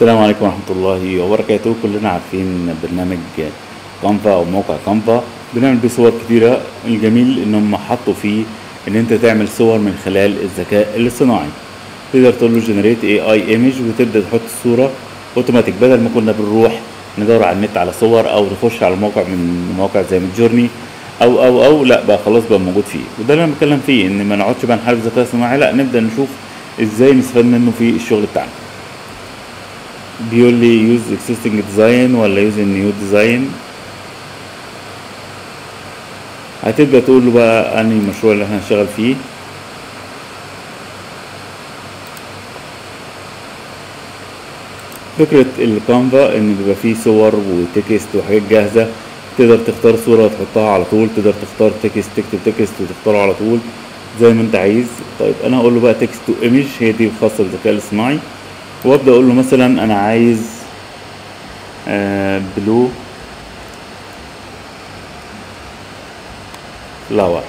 السلام عليكم ورحمة الله وبركاته. كلنا عارفين برنامج Canva أو موقع كانفا بنعمل بيه صور كتيرة. الجميل إن هم حطوا فيه إن أنت تعمل صور من خلال الذكاء الاصطناعي. تقدر تقول له generate AI image وتبدأ تحط الصورة اوتوماتيك بدل ما كنا بنروح ندور على النت على صور أو نخش على موقع من مواقع زي Midjourney أو أو أو لا بقى خلاص بقى موجود فيه. وده اللي أنا بتكلم فيه إن ما نقعدش بقى نحارب الذكاء الصناعي لا نبدأ نشوف إزاي نستفاد منه في الشغل بتاعنا. بيقول لي use existing ولا use new design هتبدا تقول له بقى أنهي المشروع اللي إحنا هنشتغل فيه. فكرة ال Canva إن بيبقى فيه صور و text وحاجات جاهزة تقدر تختار صورة وتحطها على طول تقدر تختار text تكتب text وتختاره على طول زي ما أنت عايز. طيب أنا هقول له بقى text to image هي دي خاصة بالذكاء الاصطناعي. وابدأ أقول له مثلا أنا عايز آه blue flower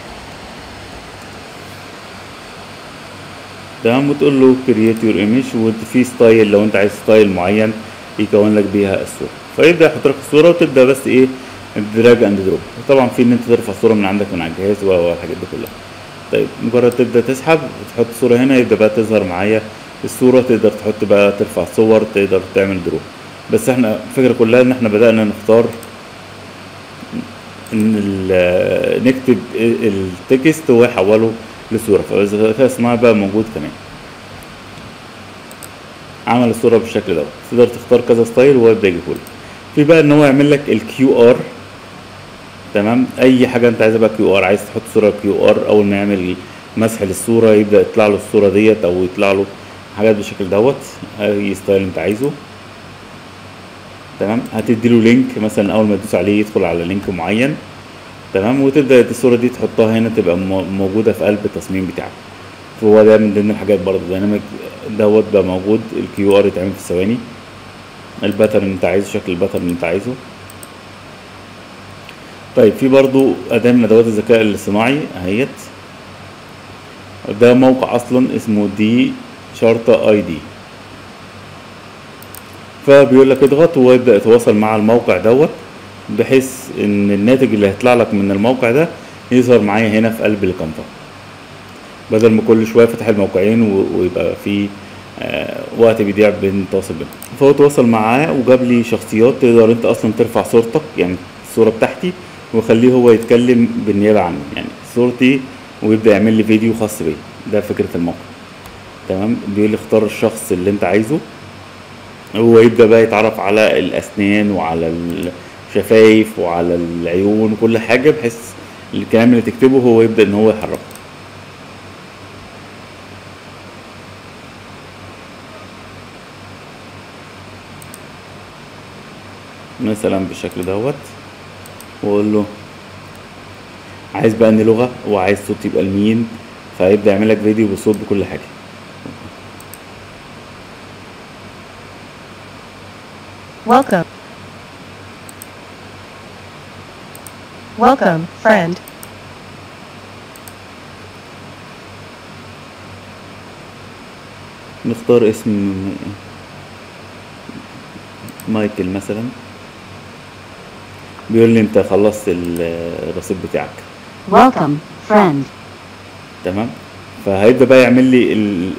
تمام؟ وتقول له create your image وفي style لو أنت عايز style معين يكون لك بيها الصورة. فيبدأ يحط لك الصورة وتبدأ بس إيه drag and drop طبعا في إن أنت ترفع صوره من عندك من على الجهاز والحاجات دي كلها. طيب مجرد تبدأ تسحب وتحط الصورة هنا يبدأ بقى تظهر معايا الصورة تقدر تحط بقى ترفع صور تقدر تعمل drop. بس إحنا الفكرة كلها ان إحنا بدأنا نختار إن نكتب ال text وهو يحوله لصورة. فالذكاء الصناعي بقى موجود كمان. عمل الصورة بالشكل دوت. تقدر تختار كذا style وهو يبدأ يجيبهولك في بقى ان هو يعمل لك ال QR. تمام؟ أي حاجة انت عايزها بقى QR. عايز تحط صورة QR أول ما يعمل مسح للصورة يبدأ يطلع له الصورة ديت أو يطلع له حاجات بالشكل دوت أي style أنت عايزه. تمام؟ هتدي له link مثلا أول ما تدوس عليه يدخل على link معين. تمام؟ وتبدأ الصورة دي تحطها هنا تبقى موجودة في قلب التصميم بتاعك. فهو ده من ضمن الحاجات برضه dynamic دوت بقى موجود ال QR يتعمل في ثواني. ال pattern أنت عايزه شكل ال pattern اللي أنت عايزه. طيب في برضو أداة من أدوات الذكاء الاصطناعي أهيت. ده موقع أصلا اسمه D شرطة ID. فبيقول لك اضغط ويبدأ يتواصل مع الموقع دوت بحيث إن الناتج اللي هيطلع لك من الموقع ده يظهر معايا هنا في قلب الكانفا بدل ما كل شوية فتح الموقعين ويبقى في آه وقت بيضيع بين التواصل بينهم. فهو تواصل معاه وجاب لي شخصيات تقدر أنت أصلا ترفع صورتك يعني الصورة بتاعتي وخليه هو يتكلم بالنيابة عني يعني صورتي ويبدأ يعمل لي فيديو خاص بيا ده فكرة الموقع. تمام؟ بيقول لي اختار الشخص اللي انت عايزه. هو يبدأ بقى يتعرف على الأسنان وعلى الشفايف وعلى العيون وكل حاجة بحيث الكلام اللي تكتبه هو يبدأ إن هو يحركه. مثلا بالشكل دوت وأقول له عايز بقى اني لغة وعايز صوت يبقى لمين؟ فيبدأ يعمل لك فيديو بصوت بكل حاجة. Welcome. Welcome, friend. نختار اسم مايكل مثلا بيقول لي أنت خلصت الرصيد بتاعك Welcome, friend. تمام فهيبدا بقى يعمل لي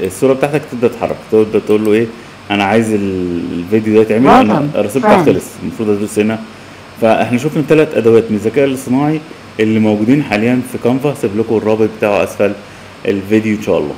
الصورة بتاعتك تبدأ تتحرك تبدا تقول له إيه أنا عايز الفيديو ده يتعمل أنا الرصيد بتاعي. خلص المفروض ادوس هنا. فاحنا شفنا ثلاث أدوات من الذكاء الاصطناعي اللي موجودين حاليا في كانفا سيب لكم الرابط بتاعه أسفل الفيديو إن شاء الله.